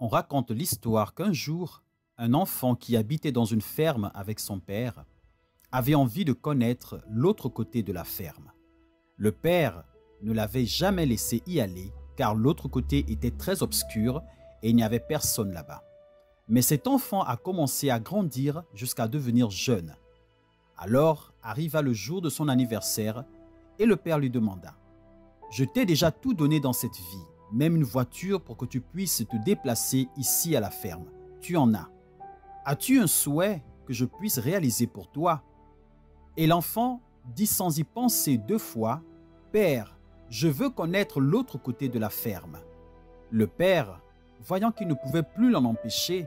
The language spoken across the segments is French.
On raconte l'histoire qu'un jour, un enfant qui habitait dans une ferme avec son père avait envie de connaître l'autre côté de la ferme. Le père ne l'avait jamais laissé y aller car l'autre côté était très obscur et il n'y avait personne là-bas. Mais cet enfant a commencé à grandir jusqu'à devenir jeune. Alors arriva le jour de son anniversaire et le père lui demanda, Je t'ai déjà tout donné dans cette vie, même une voiture pour que tu puisses te déplacer ici à la ferme. Tu en as. As-tu un souhait que je puisse réaliser pour toi? Et l'enfant dit sans y penser deux fois, Père, je veux connaître l'autre côté de la ferme. Le père, voyant qu'il ne pouvait plus l'en empêcher,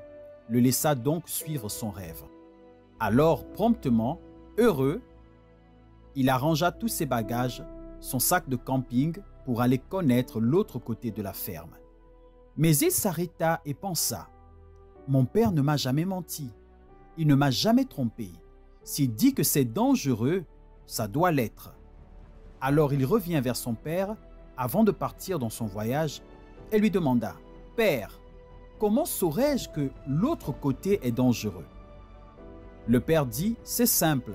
le laissa donc suivre son rêve. Alors, promptement, heureux, il arrangea tous ses bagages, son sac de camping, pour aller connaître l'autre côté de la ferme. Mais il s'arrêta et pensa, Mon père ne m'a jamais menti, il ne m'a jamais trompé. S'il dit que c'est dangereux, ça doit l'être. Alors il revient vers son père avant de partir dans son voyage et lui demanda, Père, comment saurais-je que l'autre côté est dangereux? Le père dit, C'est simple,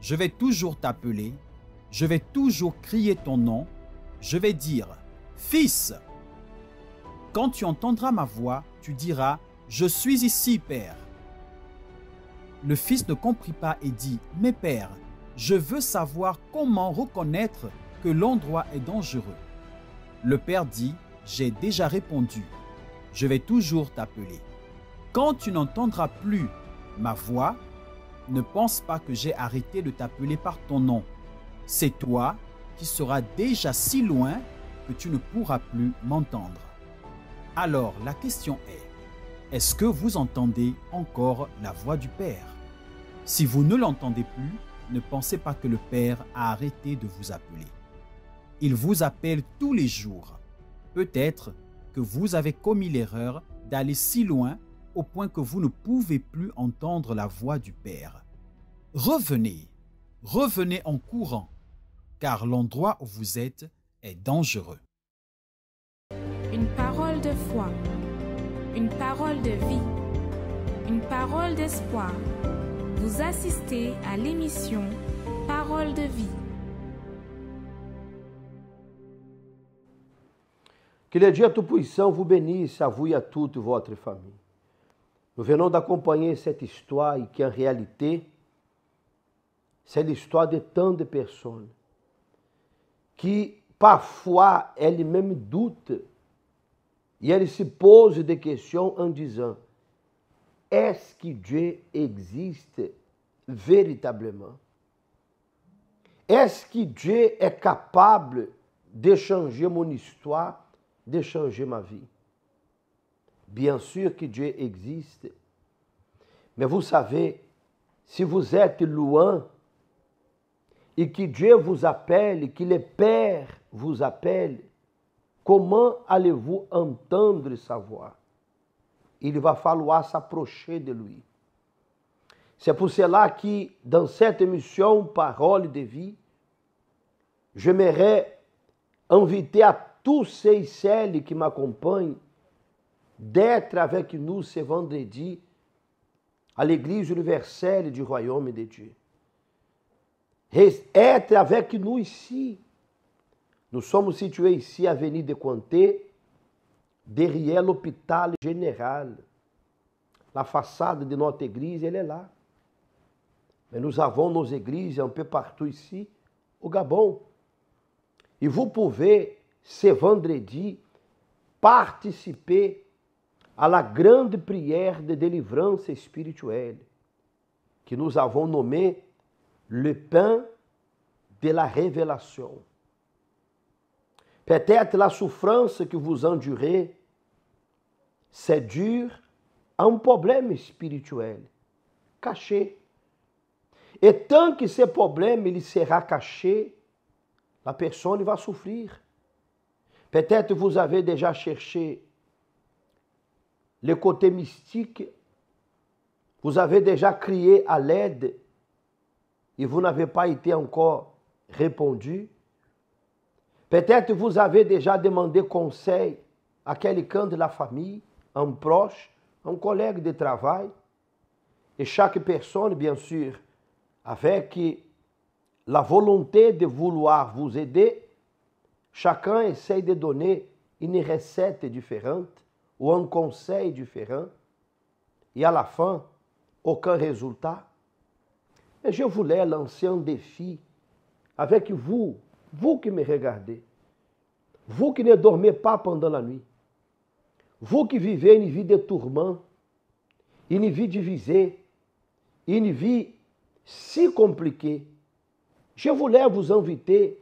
je vais toujours t'appeler, je vais toujours crier ton nom, je vais dire, Fils. Quand tu entendras ma voix, tu diras, Je suis ici, Père. Le fils ne comprit pas et dit, Mais Père, je veux savoir comment reconnaître que l'endroit est dangereux. Le père dit, J'ai déjà répondu, je vais toujours t'appeler. Quand tu n'entendras plus ma voix, ne pense pas que j'ai arrêté de t'appeler par ton nom. C'est toi qui seras déjà si loin que tu ne pourras plus m'entendre. Alors la question est, est-ce que vous entendez encore la voix du Père? Si vous ne l'entendez plus, ne pensez pas que le Père a arrêté de vous appeler. Il vous appelle tous les jours. Peut-être que vous avez commis l'erreur d'aller si loin au point que vous ne pouvez plus entendre la voix du Père. Revenez, revenez en courant, car l'endroit où vous êtes est dangereux. Une parole de foi, une parole de vie, une parole d'espoir. Vous assistez à l'émission Parole de vie. Que le Dieu Tout-Puissant vous bénisse, à vous et à toute votre famille. Nous venons d'accompagner cette histoire et qui en réalité, c'est l'histoire de tant de personnes qui parfois elles-mêmes doutent et elles se posent des questions en disant est-ce que Dieu existe véritablement? Est-ce que Dieu est capable de changer mon histoire, de changer ma vie? Bien sûr que Dieu existe, mais vous savez, si vous êtes loin et que Dieu vous appelle, que le Père vous appelle, comment allez-vous entendre sa voix il va falloir s'approcher de lui. C'est pour cela que dans cette émission Parole de vie, j'aimerais inviter à tous ceux et celles qui m'accompagnent d'être avec nous ce vendredi à l'Église universelle du Royaume de Dieu. Être avec nous ici. Nous sommes situés ici, Avenida de Conté, derrière l'hôpital général. La façade de notre église, elle est là. Mais nous avons nos églises un peu partout ici, au Gabon. Et vous pouvez, ce vendredi, participer à la grande prière de délivrance spirituelle que nous avons nommée le pain de la révélation. Peut-être la souffrance que vous endurez c'est dur à un problème spirituel caché. Et tant que ce problème il sera caché, la personne va souffrir. Peut-être vous avez déjà cherché le côté mystique, vous avez déjà crié à l'aide et vous n'avez pas été encore répondu. Peut-être vous avez déjà demandé conseil à quelqu'un de la famille un proche, un collègue de travail. Et chaque personne, bien sûr, avec la volonté de vouloir vous aider, chacun essaie de donner une recette différente ou un conseil différent. Et à la fin, aucun résultat. Et je voulais lancer un défi avec vous, vous qui me regardez, vous qui ne dormez pas pendant la nuit, vous qui vivez une vie de tourment, une vie divisée, une vie si compliquée, je voulais vous inviter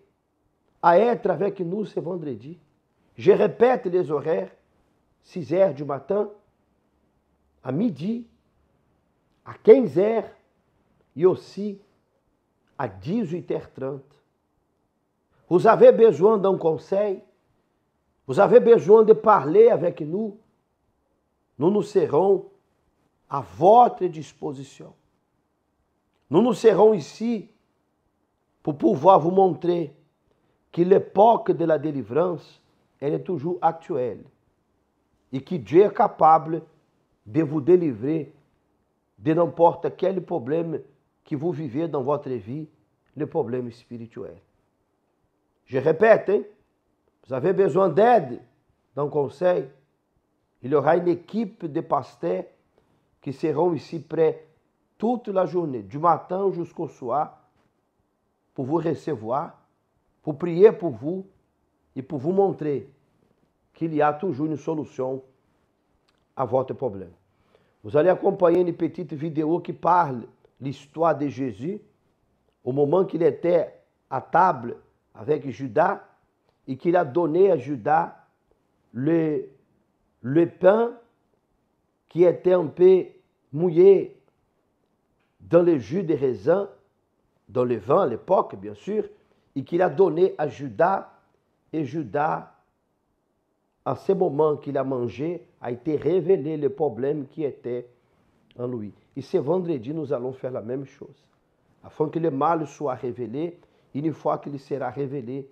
à être avec nous ce vendredi. Je répète les horaires, 6 heures du matin, à midi, à 15 heures et aussi à 18h30. Vous avez besoin d'un conseil, vous avez besoin de parler avec nous, nous nous serons à votre disposition. Nous nous serons ici pour pouvoir vous montrer que l'époque de la délivrance, elle est toujours actuelle et que Dieu est capable de vous délivrer de n'importe quel problème que vous vivez dans votre vie, le problème spirituel. Je répète, hein, vous avez besoin d'aide, d'un conseil. Il y aura une équipe de pasteurs qui seront ici prêts toute la journée, du matin jusqu'au soir, pour vous recevoir, pour prier pour vous et pour vous montrer qu'il y a toujours une solution à votre problème. Vous allez acompanhar une petite vidéo qui parle l'histoire de Jésus, au moment qu'il était à table avec Judas et qu'il a donné à Judas le, pain qui était un peu mouillé dans le jus de raisin, dans le vin à l'époque, bien sûr, et qu'il a donné à Judas. Et Judas, en ce moment qu'il a mangé, a été révélé le problème qui était en lui. Et ce vendredi, nous allons faire la même chose. Afin que le mal soit révélé, une fois qu'il sera révélé,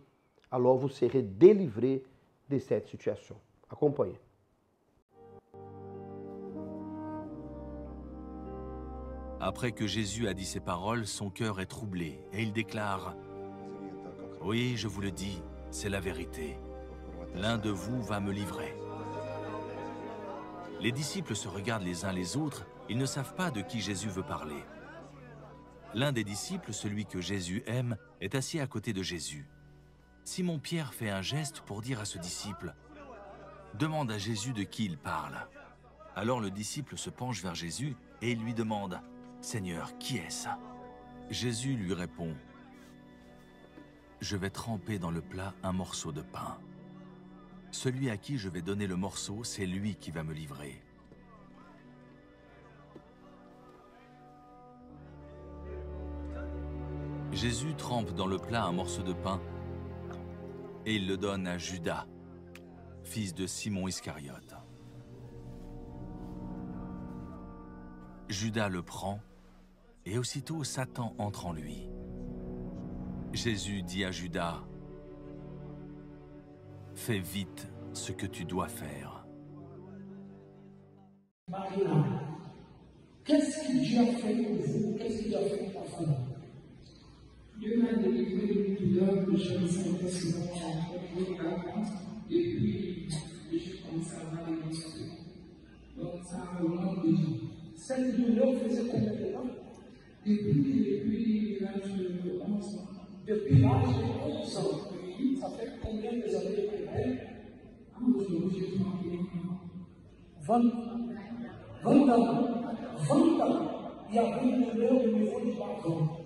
alors vous serez délivré de cette situation. Acompanhez. Après que Jésus a dit ces paroles, son cœur est troublé et il déclare « Oui, je vous le dis, c'est la vérité. L'un de vous va me livrer. » Les disciples se regardent les uns les autres, ils ne savent pas de qui Jésus veut parler. L'un des disciples, celui que Jésus aime, est assis à côté de Jésus. Simon-Pierre fait un geste pour dire à ce disciple « Demande à Jésus de qui il parle. » Alors le disciple se penche vers Jésus et il lui demande « Seigneur, qui est-ce? Jésus lui répond, Je vais tremper dans le plat un morceau de pain. Celui à qui je vais donner le morceau, c'est lui qui va me livrer. Jésus trempe dans le plat un morceau de pain et il le donne à Judas, fils de Simon Iscariote. Judas le prend, et aussitôt Satan entre en lui. Jésus dit à Judas, « Fais vite ce que tu dois faire. » qu'est-ce que Dieu fait pour vous? Qu'est-ce qu'il a fait pour famille Dieu m'a délivré d'une douleur que je ne sentais souvent en et puis je commençais à avoir des Donc ça a vraiment besoin. Cette douleur faisait combien de temps Depuis, depuis l'âge de 11 ans. Depuis l'âge de 11 ans, ça fait combien de années que Aujourd'hui, j'ai 20 ans. 20 ans. 20 ans. Il y a une douleur au niveau du bâton.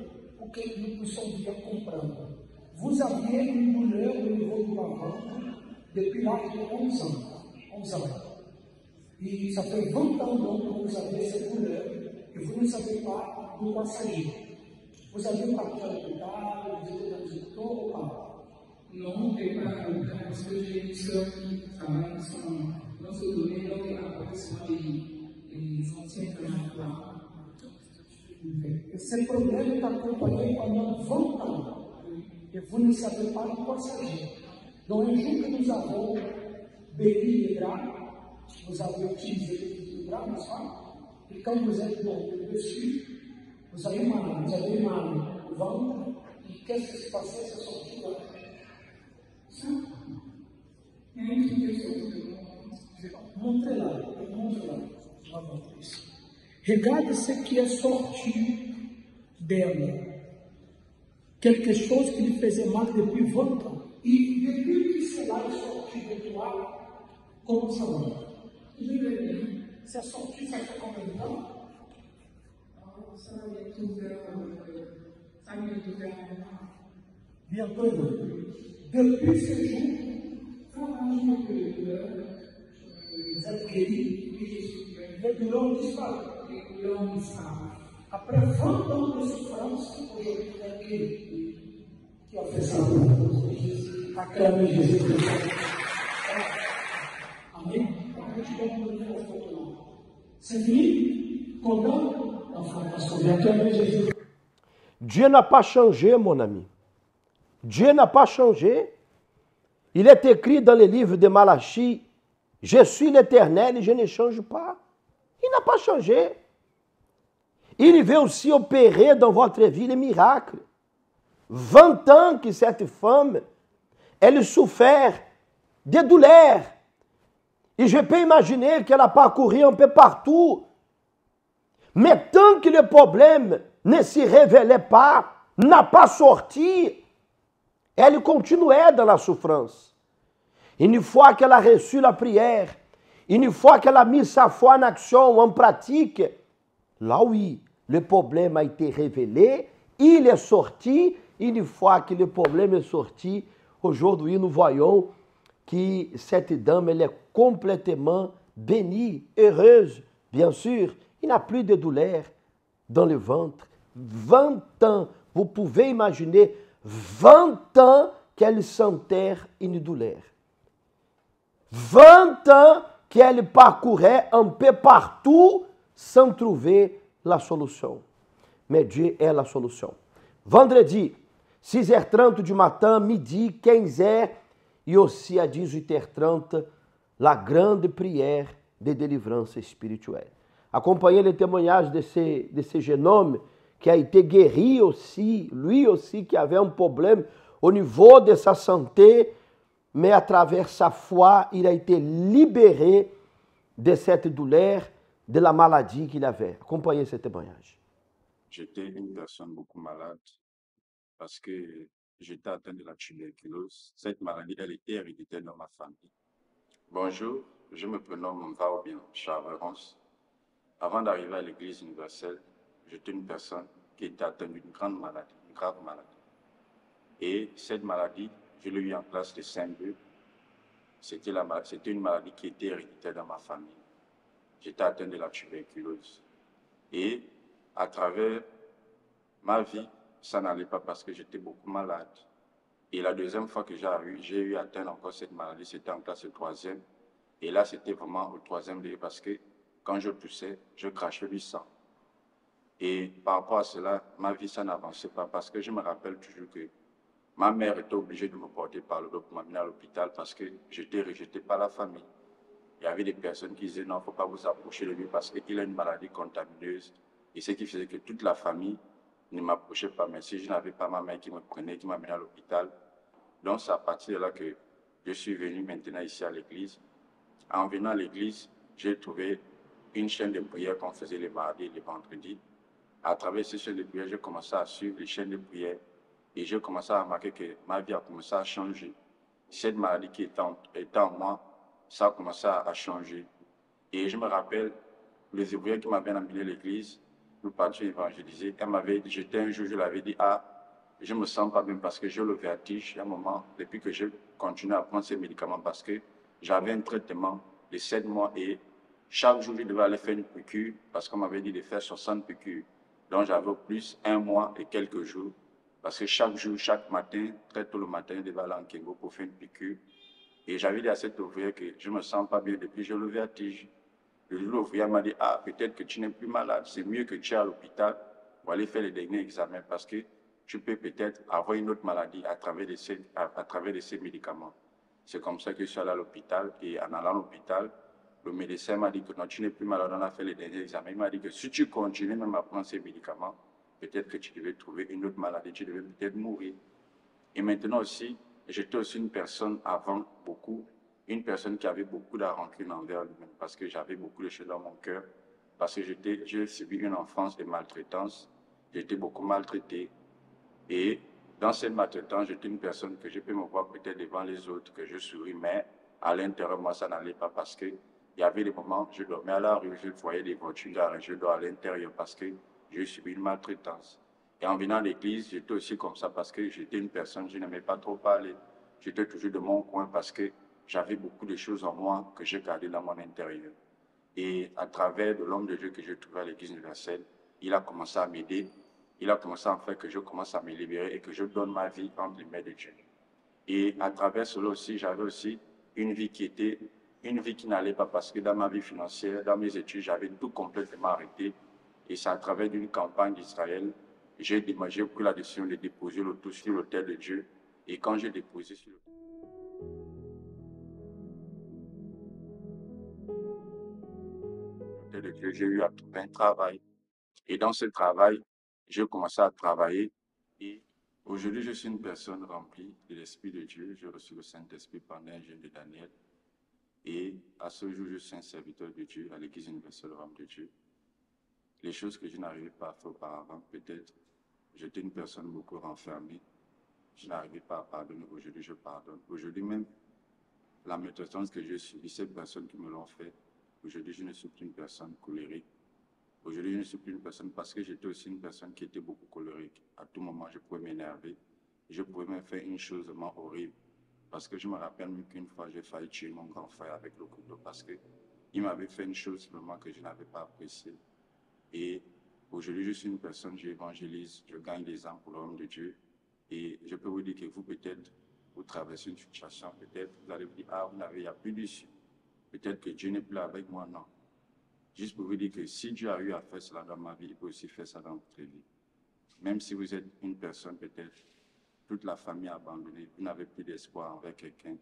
avez fait un travail où on devait la des bélier. Oui, donc, il y a encore dessus. Donc après cela, j'ai eu, dans la nuit, j'avais eu une douleur comme si je voulais accoucher. Euh, je suis portée jusqu'au petit matin, parce que je suis allée à la nuit, je pense que c'était comme si je voulais accoucher. Après, un truc qui sort de mon ventre, c'est... Donc, attendez, pour que nous puissions bien comprendre. Vous aviez une douleur au niveau du ventre depuis l'âge de 11 ans. 11 ans. Et ça fait 20 ans donc que vous avez cette douleur et vous ne savez pas d'où va s'agir. Vous avez parti à l'hôpital, vous étiez dans le docteur ou pas Non, et pas le cas parce que j'ai une soeur qui travaille dans, son, Regarde-se aqui a sorte dela. Quelque que que lhe fez amar de pivanta. E depois que se lá a sorte virtual, como são? Né? Se a sorte vai ficar comentando, minha coisa, né? depois que junto, falamos uma coisa, adquirir, melhorou o disparo. Je vais bien. C'est sorti, ça fait combien de temps Alors, ça va bientôt faire, ça va bientôt faire un an. Bientôt, depuis ce jour, Quand je me fais les douleurs, vous êtes guéri. puis je suis bien. Les douleurs disparues. Les douleurs me savent. Après 20 ans de souffrance, aujourd'hui, vous êtes guéri. Qui a fait ça pour vous Jésus. Acclamez Jésus-Christ. Amen. Après, tu vas me dire au photo. C'est fini Content Enfin, parce qu'on vient acclamer Jésus. Dieu n'a pas changé, mon ami. Dieu n'a pas changé. Il est écrit dans le livre de Malachie, je suis l'éternel et je ne change pas. Il n'a pas changé. Il veut aussi opérer dans votre vie les miracles. 20 ans que cette femme, elle souffert de douleurs. Et je peux imaginer qu'elle a parcouru un peu partout. Mais tant que le problème ne se révélait pas, n'a pas sorti, elle continuait dans la souffrance. Une fois qu'elle a reçu la prière, une fois qu'elle a mis sa foi en action, en pratique, là oui, le problème a été révélé, il est sorti. Une fois que le problème est sorti, aujourd'hui nous voyons que cette dame, est complètement bénie, heureuse, bien sûr. Il n'a plus de douleur dans le ventre. 20 ans, vous pouvez imaginer 20 ans qu'elle sentait une douleur. 20 ans qu'elle parcourait un peu partout sans trouver la. Mais Dieu est la solution. Vendredi, 6h30 du matin, midi, 15h et aussi à 18h30, la grande prière de délivrance spirituelle. Accompagnez le témoignage de ce, de ce jeune homme qui a été guéri aussi, lui aussi qui avait un problème de sa santé, mais à travers foi, il a été libéré de cette douleur, de la maladie qu'il avait. Accompagnez ce témoignage. J'étais une personne beaucoup malade parce que j'étais atteint de la tuberculose. Cette maladie, elle était héréditaire dans ma famille. Bonjour, je me prénomme Vaobien Charles. Avant d'arriver à l'église universelle, j'étais une personne qui était atteinte d'une grande maladie, une grave maladie. Et cette maladie, je l'ai eu en place de 5 C'était c'était une maladie qui était héréditaire dans ma famille. J'étais atteint de la tuberculose. Et à travers ma vie, ça n'allait pas parce que j'étais beaucoup malade. Et la deuxième fois que j'ai eu, atteint encore cette maladie, c'était en classe troisième. Et là, c'était vraiment au troisième degré parce que quand je poussais, je crachais du sang. Et par rapport à cela, ma vie, ça n'avançait pas parce que je me rappelle toujours que ma mère était obligée de me porter par le dos pour m'amener à l'hôpital parce que j'étais rejeté par la famille. Il y avait des personnes qui disaient non, il ne faut pas vous approcher de lui parce qu'il a une maladie contamineuse. Et ce qui faisait que toute la famille ne m'approchait pas. Mais si je n'avais pas ma mère qui me prenait, qui m'amenait à l'hôpital, donc c'est à partir de là que je suis venu maintenant ici à l'église. En venant à l'église, j'ai trouvé une chaîne de prière qu'on faisait les mardis et les vendredis. À travers ces chaînes de prière, j'ai commencé à suivre les chaînes de prière et j'ai commencé à remarquer que ma vie a commencé à changer. Cette maladie qui était en, était en moi, ça a commencé à, à changer. Et je me rappelle, les ouvriers qui m'avaient amené à l'église, nous partions évangéliser. Elle m'avait j'étais un jour, je l'avais dit, ah, je me sens pas bien parce que j'ai le vertige. A un moment, depuis que j'ai continué à prendre ces médicaments, parce que j'avais un traitement de 7 mois et Chaque jour, je devais aller faire une piqûre parce qu'on m'avait dit de faire 60 piqûres. Donc, j'avais plus un mois et quelques jours. Parce que chaque jour, chaque matin, très tôt le matin, je devais aller en Kengo pour faire une piqûre. Et j'avais dit à cet ouvrier que je ne me sens pas bien depuis je levé à tige. L'ouvrier m'a dit, ah, peut-être que tu n'es plus malade. C'est mieux que tu es à l'hôpital pour aller faire les derniers examens parce que tu peux peut-être avoir une autre maladie à travers de ces, à, travers de ces médicaments. C'est comme ça que je suis allé à l'hôpital et en allant à l'hôpital, le médecin m'a dit que non, tu n'es plus malade, on a fait les derniers examens. Il m'a dit que si tu continues même à prendre ces médicaments, peut-être que tu devais trouver une autre maladie, tu devais peut-être mourir. Et maintenant aussi, j'étais aussi une personne avant beaucoup, une personne qui avait beaucoup de rancune envers lui-même parce que j'avais beaucoup de choses dans mon cœur, parce que j'étais, j'ai subi une enfance de maltraitance, j'étais beaucoup maltraité. Et dans cette maltraitance, j'étais une personne que je peux me voir peut-être devant les autres, que je souris, mais à l'intérieur, moi, ça n'allait pas parce que il y avait des moments où je dormais à la rue, je voyais des voitures je dors à l'intérieur parce que j'ai subi une maltraitance. Et en venant à l'église, j'étais aussi comme ça parce que j'étais une personne, je n'aimais pas trop parler. J'étais toujours de mon coin parce que j'avais beaucoup de choses en moi que j'ai gardées dans mon intérieur. Et à travers l'homme de Dieu que j'ai trouvé à l'église universelle, il a commencé à m'aider. Il a commencé à faire que je commence à me libérer et que je donne ma vie entre les mains de Dieu. Et à travers cela aussi, j'avais aussi une vie qui était une vie qui n'allait pas parce que dans ma vie financière, dans mes études, j'avais tout complètement arrêté. Et c'est à travers d'une campagne d'Israël, j'ai pris la décision de déposer le tout sur l'autel de Dieu. Et quand j'ai déposé sur l'autel de Dieu, j'ai eu à trouver un travail. Et dans ce travail, j'ai commencé à travailler. Et aujourd'hui, je suis une personne remplie de l'Esprit de Dieu. J'ai reçu le Saint-Esprit pendant un jeûne de Daniel. Et à ce jour, je suis un serviteur de Dieu à l'Église universelle Rome de Dieu. Les choses que je n'arrivais pas à faire auparavant, peut-être, j'étais une personne beaucoup renfermée. Je n'arrivais pas à pardonner. Aujourd'hui, je pardonne. Aujourd'hui même, la méthode que j'ai subie, ces personnes qui me l'ont fait, aujourd'hui, je ne suis plus une personne colérique. Aujourd'hui, je ne suis plus une personne parce que j'étais aussi une personne qui était beaucoup colérique. À tout moment, je pouvais m'énerver. Je pouvais même faire une chose vraiment horrible parce que je me rappelle qu'une fois, j'ai failli tuer mon grand frère avec le couteau parce qu'il m'avait fait une chose vraiment que je n'avais pas appréciée. Et aujourd'hui, je suis une personne, j'évangélise, je gagne des âmes pour l'homme de Dieu. Et je peux vous dire que vous, peut-être, vous traversez une situation, peut-être, vous allez vous dire, ah, vous n'avez, plus d'issue. Peut-être que Dieu n'est plus avec moi, non. Juste pour vous dire que si Dieu a eu à faire cela dans ma vie, il peut aussi faire ça dans votre vie. Même si vous êtes une personne, peut-être, toute la famille abandonnée, vous n'avez plus d'espoir envers quelqu'un.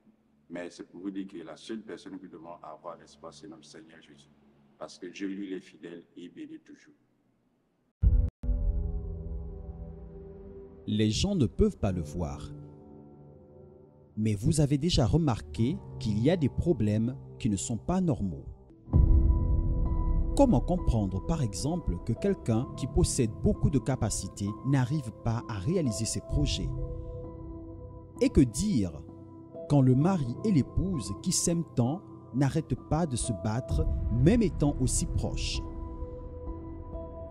Mais c'est pour vous dire que la seule personne qui demande avoir l'espoir, c'est notre Seigneur Jésus. Parce que Dieu, lui, il est fidèle et il bénit toujours. Les gens ne peuvent pas le voir. Mais vous avez déjà remarqué qu'il y a des problèmes qui ne sont pas normaux. Comment comprendre par exemple que quelqu'un qui possède beaucoup de capacités n'arrive pas à réaliser ses projets? Et que dire quand le mari et l'épouse qui s'aiment tant n'arrêtent pas de se battre même étant aussi proches?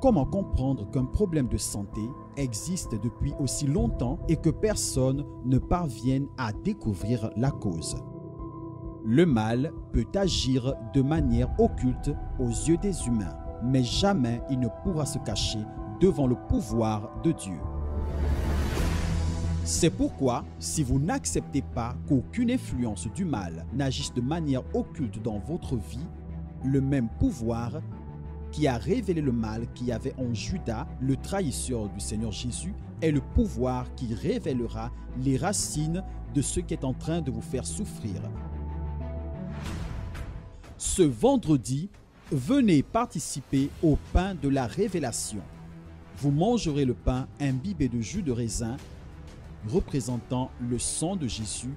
Comment comprendre qu'un problème de santé existe depuis aussi longtemps et que personne ne parvienne à découvrir la cause le mal peut agir de manière occulte aux yeux des humains, mais jamais il ne pourra se cacher devant le pouvoir de Dieu. C'est pourquoi, si vous n'acceptez pas qu'aucune influence du mal n'agisse de manière occulte dans votre vie, le même pouvoir qui a révélé le mal qu'il y avait en Judas, le trahisseur du Seigneur Jésus, est le pouvoir qui révélera les racines de ce qui est en train de vous faire souffrir ce vendredi, venez participer au pain de la révélation. Vous mangerez le pain imbibé de jus de raisin représentant le sang de Jésus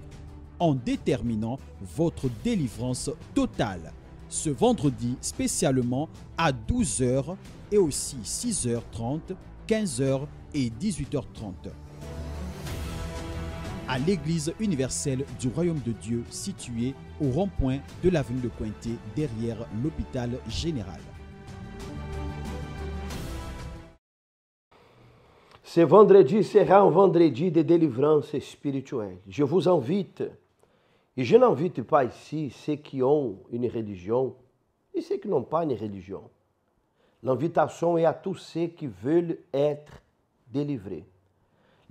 en déterminant votre délivrance totale. Ce vendredi spécialement à 12h et aussi 6h30, 15h et 18h30 à l'église universelle du Royaume de Dieu située au rond-point de l'avenue de Cointet derrière l'hôpital général. Ce vendredi sera un vendredi de délivrance spirituelle. Je vous invite, et je n'invite pas ici ceux qui ont une religion et ceux qui n'ont pas une religion. L'invitation est à tous ceux qui veulent être délivrés.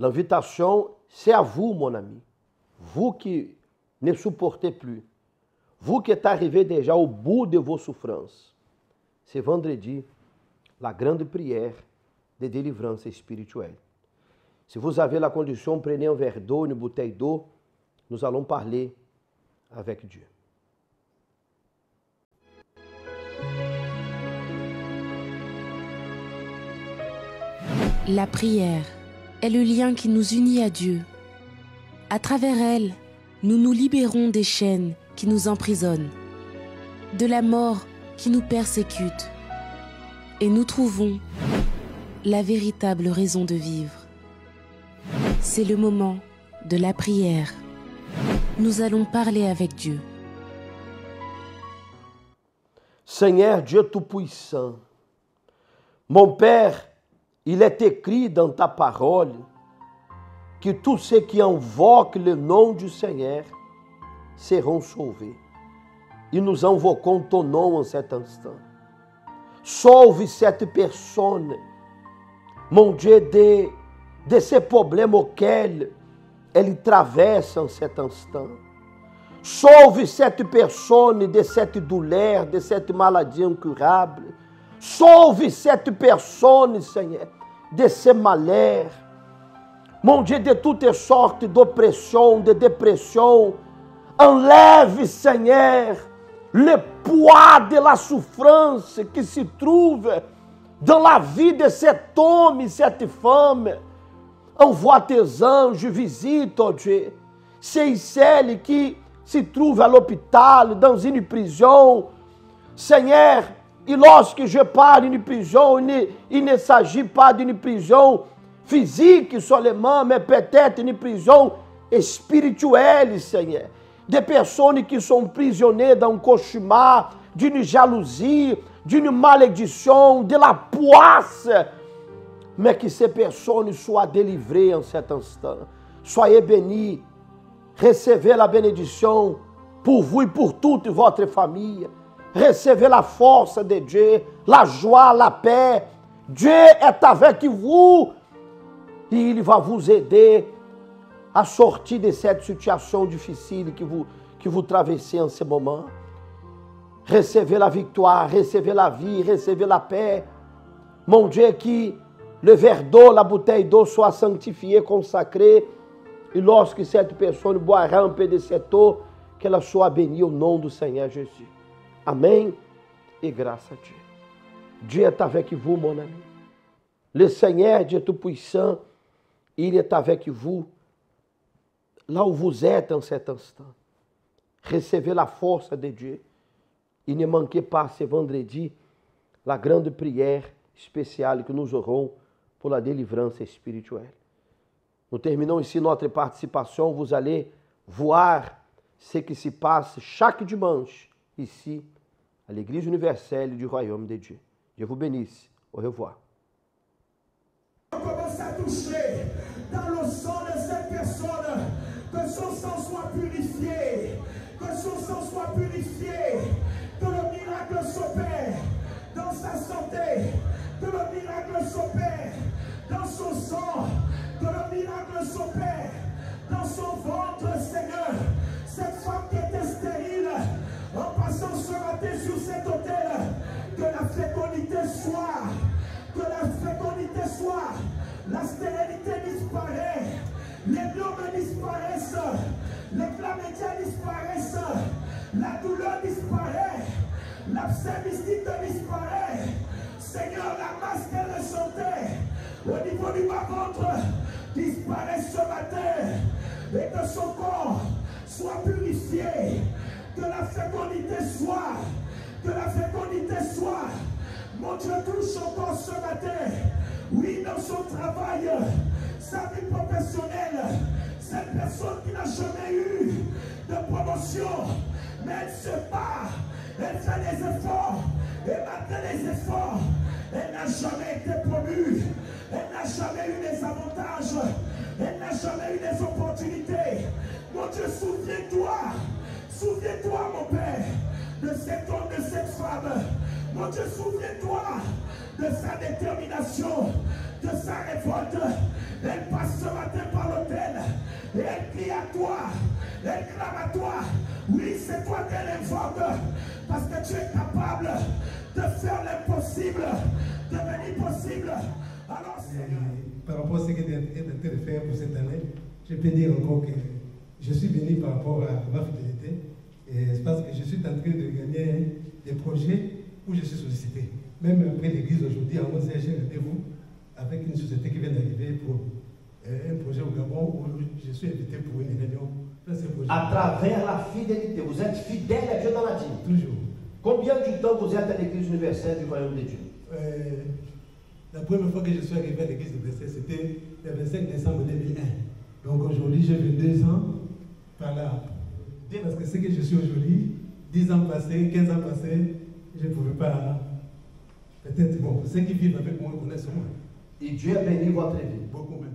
L'invitation, c'est à vous, mon ami. Vous qui ne supportez plus. Vous qui êtes arrivé déjà au bout de vos souffrances. C'est vendredi, la grande prière de délivrance spirituelle. Si vous avez la condition, prenez un verre d'eau, une bouteille d'eau. Nous allons parler avec Dieu. La prière est le lien qui nous unit à Dieu. À travers elle, nous nous libérons des chaînes qui nous emprisonnent, de la mort qui nous persécute, et nous trouvons la véritable raison de vivre. C'est le moment de la prière. Nous allons parler avec Dieu. Seigneur Dieu Tout-Puissant, mon Père, il est écrit dans ta parole que tous ceux qui invoquent le nom du Seigneur seront sauvés. E nous invoquons ton nom en cet instant. Sauve cette personne, mon Dieu, de, de ces problèmes auxquels elle traverse en cet instant. Sauve cette personne de cette douleur, de cette maladie incurable. Sauve cette personne, Seigneur, de ces malheurs. Mon Dieu, de toutes sortes d'oppression, de dépression. Enlève, Seigneur, le poids de la souffrance qui se trouve dans la vie de cet homme et cette femme. Envoie tes anges, visite, oh Dieu, ceux celles qui se trouvent à l'hôpital, dans une prison. Seigneur, et lorsque je parle d'une prison, il ne, s'agit pas d'une prison physique seulement, mais peut-être une prison spirituelle, Seigneur. Des personnes qui sont prisonnières d'un cauchemar, d'une jalousie, d'une malédiction, de la poisse. Mais que ces personnes soient délivrées en cet instant. Soyez bénis. Recevez la bénédiction pour vous et pour toute votre famille. Recevez la force de Dieu, la joie, la paix. Dieu est avec vous et il va vous aider à sortir de cette situation difficile que vous, que vous traversez en ce moment. Recevez la victoire, recevez la vie, recevez la paix. Mon Dieu, que le verre la bouteille d'eau soit sanctifiée, consacrée. Et lorsque cette personne boira un peu de cette eau, qu'elle soit bénie au nom du Seigneur Jésus. Amém e graça a Dieu. Dieu est avec vous, mon ami. Le Seigneur, Dieu Tout-Puissant, il est avec vous là où vous êtes en cet instant. Recevez la force de Dieu. E ne manquez pas ce vendredi la grande prière spéciale que nous aurons pour la délivrance spirituelle. Nous terminons ici notre participation. Vous allez voir ce qui se passe chaque dimanche ici à l'Église universelle du Royaume de Dieu. Dieu vous bénisse. Au revoir. commence à toucher dans le sang de cette personne, que son sang soit purifié, que son sang soit purifié, que le miracle s'opère dans sa santé, que le miracle s'opère dans son sang, que le miracle s'opère dans son ventre, Seigneur. Cette femme qui était stérile, en passant ce matin sur cet hôtel, que la fécondité soit, que la fécondité soit, la stérilité disparaît, les blômes disparaissent, les chlamydia disparaissent, la douleur disparaît, l'abcès disparaît. Seigneur, la masse qu'elle sentait au niveau du bas-ventre disparaît ce matin et que son corps soit purifié, que la fécondité soit, que la fécondité soit. Mon Dieu touche son corps ce matin. Oui, dans son travail, sa vie professionnelle, cette personne qui n'a jamais eu de promotion, mais elle se bat, elle fait des efforts, et malgré les efforts, elle n'a jamais été promue, elle n'a jamais eu des avantages, elle n'a jamais eu des opportunités. Mon Dieu, souviens-toi, souviens-toi, mon Père, de cet homme, de cette femme. Mon Dieu, souviens-toi de sa détermination, de sa révolte. Elle passe ce matin par l'hôtel et elle crie à toi, elle clame à toi. Oui, c'est toi qu'elle invoque parce que tu es capable de faire l'impossible, devenir possible. Par rapport à ce que tu es en train de faire pour cette année, je peux dire encore que je suis béni par rapport à ma fidélité. Et c'est parce que je suis en train de gagner des projets où je suis sollicité. Même après l'église aujourd'hui, à 11h, j'ai rendez-vous avec une société qui vient d'arriver pour euh, un projet au Gabon où je suis invité pour une réunion. À travers la fidélité, vous êtes fidèle à Dieu dans la vie. Toujours. Combien de temps vous êtes à l'église universelle du royaume de Dieu? Euh, la première fois que je suis arrivé à l'église de Bessé, c'était le 25 décembre 2001. Donc aujourd'hui, j'ai 22 ans par là. Parce que ce que je suis aujourd'hui, 10 ans passés, 15 ans passés, je ne pouvais pas. Peut-être, bon, ceux qui vivent avec moi connaissent moi. Et Dieu a béni votre vie. Beaucoup même.